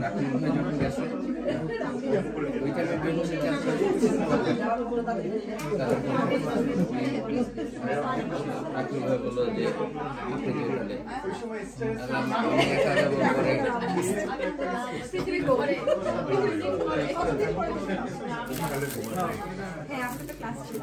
এখন বললো যে আপনি যে হ্যাঁ আপনার ক্লাস ছিল